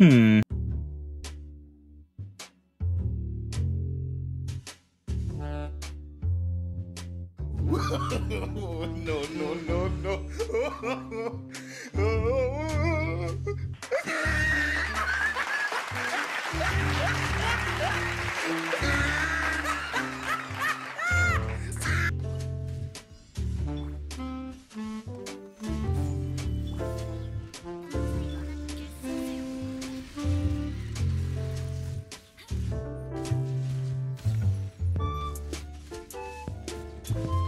Hmm. no, no, no, no. out.